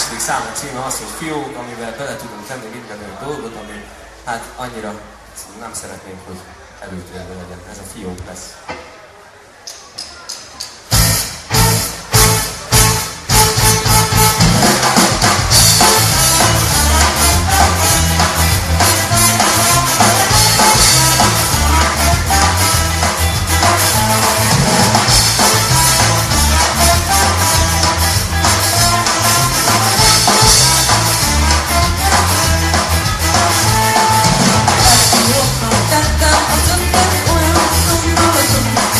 második számunk címe az, hogy fiók, amivel bele tudunk tenni minden olyan dolgot, ami hát annyira nem szeretnénk, hogy előtérbe legyen. Ez a fiók lesz.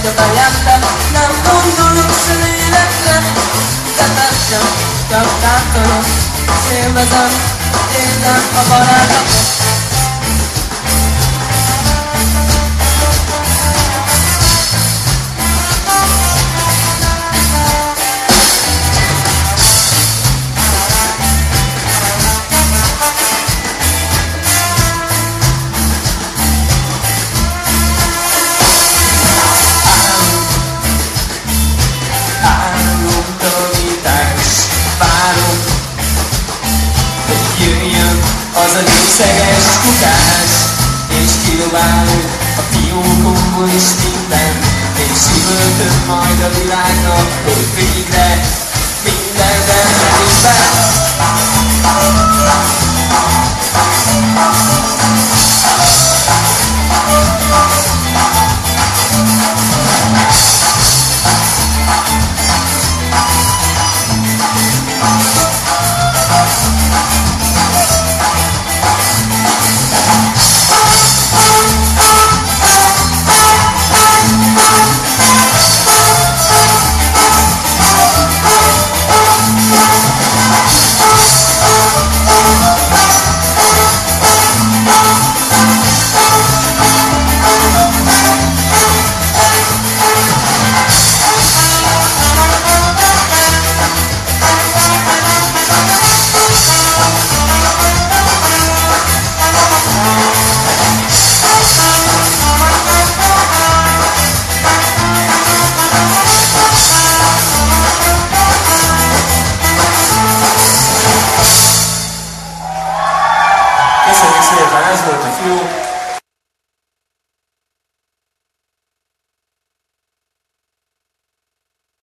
can't stop. Nam kundulu przylepne Zatarczą, to na to Tym razem, tym razem, obora részeges kutás És kidobál a fiókomból is minden És üvöltöm majd a világnak, hogy végre mindenben is bár